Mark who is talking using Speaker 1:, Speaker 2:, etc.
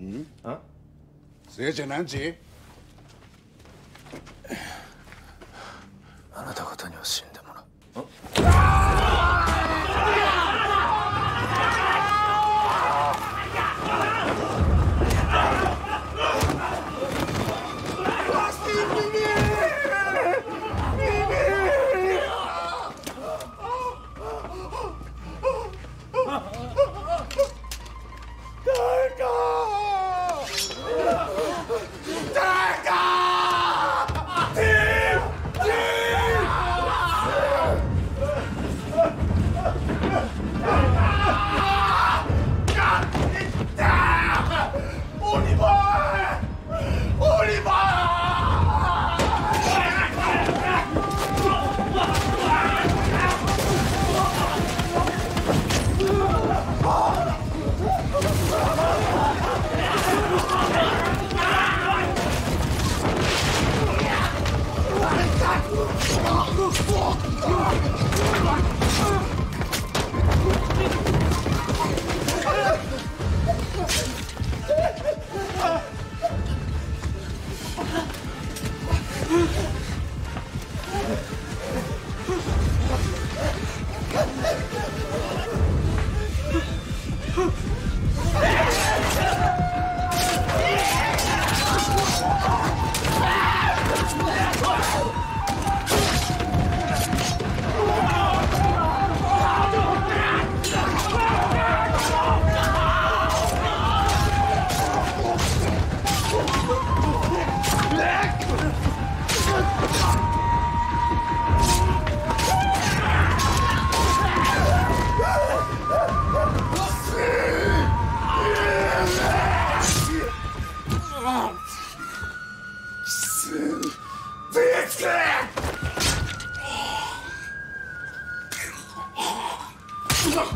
Speaker 1: 嗯啊，谁是南极？
Speaker 2: Huh! Ugh.